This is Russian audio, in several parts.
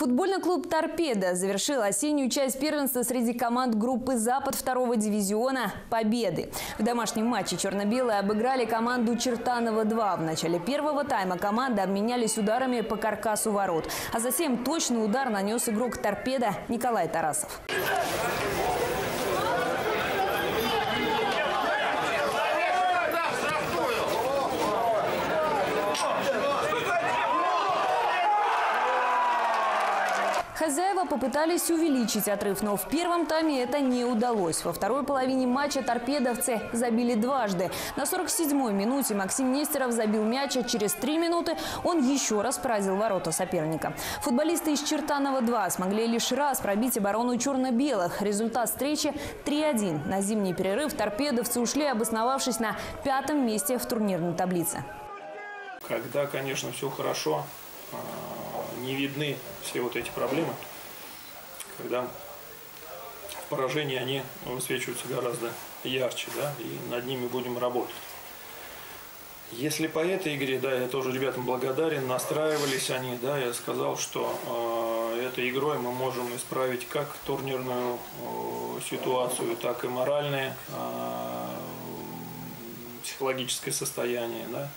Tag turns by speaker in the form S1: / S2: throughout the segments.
S1: Футбольный клуб «Торпедо» завершил осеннюю часть первенства среди команд группы «Запад» второго дивизиона «Победы». В домашнем матче черно-белые обыграли команду «Чертанова-2». В начале первого тайма команды обменялись ударами по каркасу ворот. А затем точный удар нанес игрок «Торпедо» Николай Тарасов. Хозяева попытались увеличить отрыв, но в первом тайме это не удалось. Во второй половине матча торпедовцы забили дважды. На 47-й минуте Максим Нестеров забил мяч, а через три минуты он еще раз поразил ворота соперника. Футболисты из Чертанова-2 смогли лишь раз пробить оборону черно-белых. Результат встречи 3-1. На зимний перерыв торпедовцы ушли, обосновавшись на пятом месте в турнирной таблице.
S2: Когда, конечно, все хорошо, а, не видны все вот эти проблемы, когда в поражении они высвечиваются гораздо ярче, да, и над ними будем работать. Если по этой игре, да, я тоже ребятам благодарен, настраивались они, да, я сказал, что э, этой игрой мы можем исправить как турнирную э, ситуацию, так и моральное, э, психологическое состояние, да,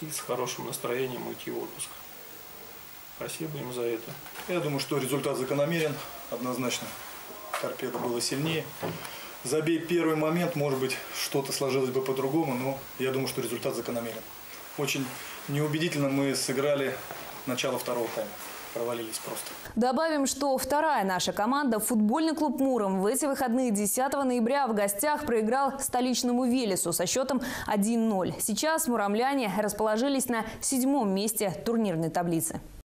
S2: и с хорошим настроением уйти в отпуск. Спасибо им за это.
S3: Я думаю, что результат закономерен, однозначно. Торпеда было сильнее. Забей первый момент, может быть, что-то сложилось бы по-другому, но я думаю, что результат закономерен. Очень неубедительно мы сыграли начало второго тайма провалились просто.
S1: Добавим, что вторая наша команда, футбольный клуб «Муром», в эти выходные 10 ноября в гостях проиграл столичному «Велесу» со счетом 1-0. Сейчас муромляне расположились на седьмом месте турнирной таблицы.